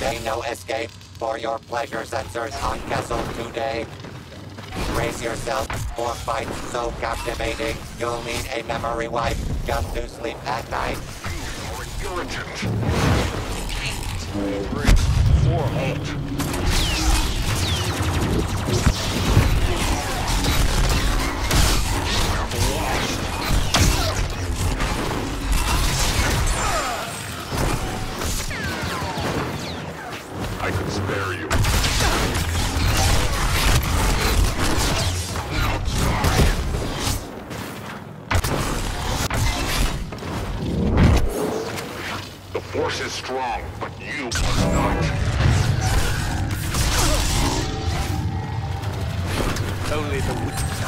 day no escape for your pleasure sensors on Kessel today. Brace yourself for fights so captivating, you'll need a memory wipe just to sleep at night. You are irritant. Three, four, halt. I could spare you. The force is strong, but you are not. Only the weak.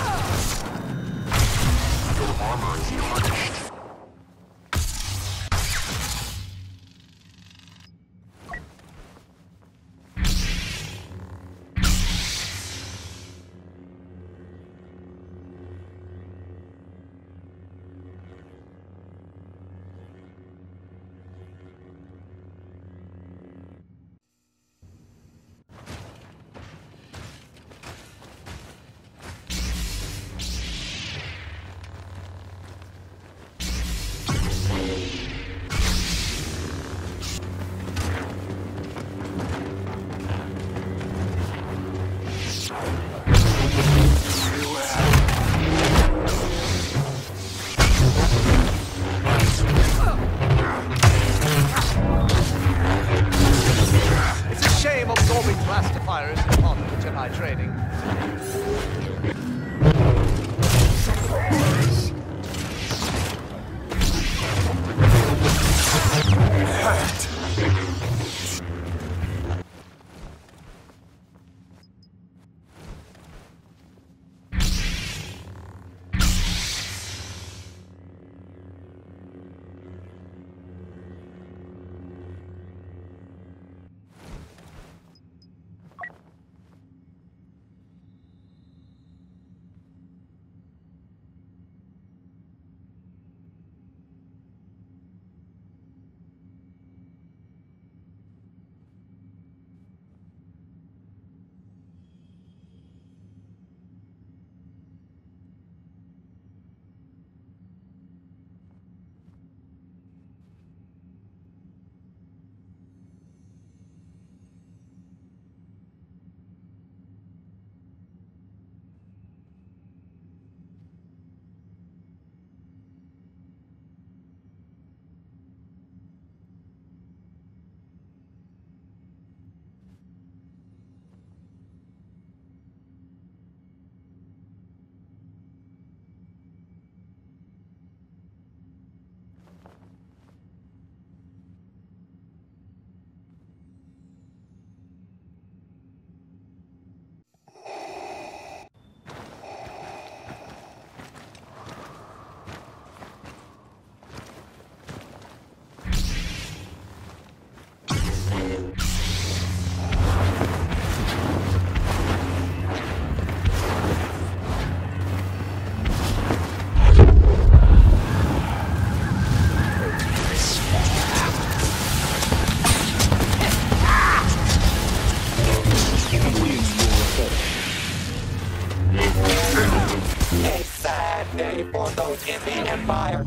In the Empire.